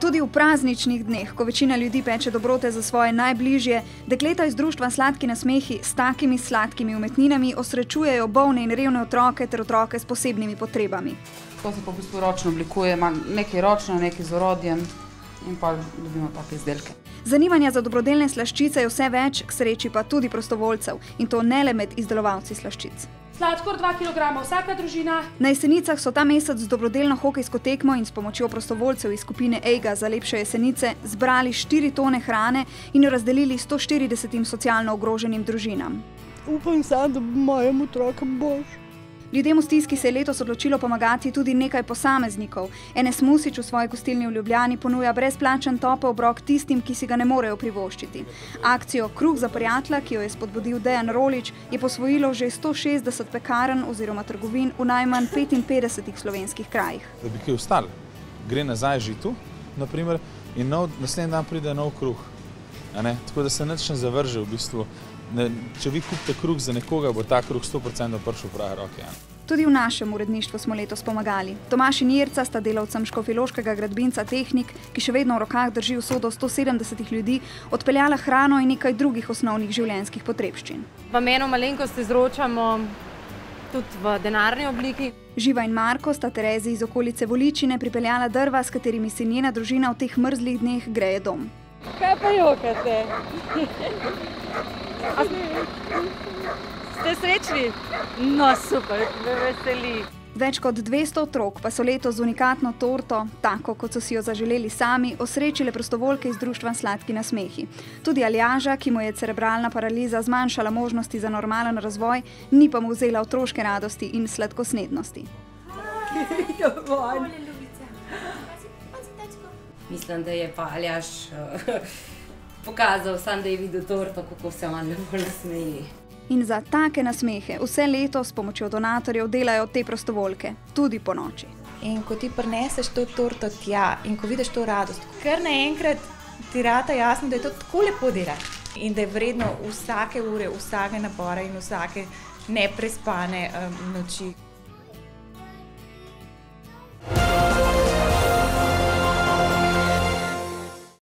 Tudi v prazničnih dneh, ko večina ljudi peče dobrote za svoje najbližje, dekleta iz društva Sladki nasmehi s takimi sladkimi umetninami osrečujejo bolne in revne otroke ter otroke s posebnimi potrebami. To se pa v bistvu ročno oblikuje, nekaj ročno, nekaj z orodjem in pa dobimo take izdelke. Zanimanja za dobrodelne slaščice je vse več, k sreči pa tudi prostovoljcev in to ne le med izdelovalci slaščic. Sladkor 2 kg vsaka družina. Na jesenicah so ta mesec z dobrodelno hokejsko tekmo in s pomočjo prostovoljcev iz skupine EIGA za lepše jesenice zbrali 4 tone hrane in jo razdelili 140 socialno ogroženim družinam. Upam samo, da bo mojim otrokom boljše. Ljudem v stiski se je letos odločilo pomagati tudi nekaj posameznikov. Enes Musič v svoji gostilni v Ljubljani ponuja brezplačen topel obrok tistim, ki si ga ne morejo privoščiti. Akcijo Kruh za prijatelja, ki jo je spodbudil Dejan Rolič, je posvojilo že 160 pekarn oziroma trgovin v najmanj 55 slovenskih krajih. Da bi kaj ostali, gre nazaj žitu, naprimer, in nov, naslednji dan pride nov kruh. Tako da se nič ne zavrže v bistvu. Ne, če vi kupite kruh za nekoga, bo ta kruh 100% prišel v prave roke. Ja. Tudi v našem uredništvu smo letos pomagali. Tomaš in Jerca sta delavcem škofiloškega gradbinca Tehnik, ki še vedno v rokah drži vsodo 170 ljudi, odpeljala hrano in nekaj drugih osnovnih življenjskih potrebščin. V menu malenkost izročamo tudi v denarni obliki. Živa in Marko sta Terezi iz okolice Voličine pripeljala drva, s katerimi si njena družina v teh mrzlih dneh greje dom. Kaj pa jokate? Ste srečni? No, super, me veseli. Več kot 200 otrok pa so letos z unikatno torto, tako kot so si jo zaželeli sami, osrečile prostovoljke iz društva Sladki nasmehi. Tudi Aljaža, ki mu je cerebralna paraliza zmanjšala možnosti za normalen razvoj, ni pa mu vzela otroške radosti in sladkosnednosti. Mislim, da je pa Aljaš pokazal sam, da je videl torto, kako se on lepo nasmeji. In za take nasmehe vse leto s pomočjo donatorjev delajo te prostovoljke, tudi po noči. In ko ti prineseš to torto tja in ko vidiš to radost, kar naenkrat ti rata jasno, da je to tako lepo delati in da je vredno vsake ure, vsake napore in vsake neprespane um, noči.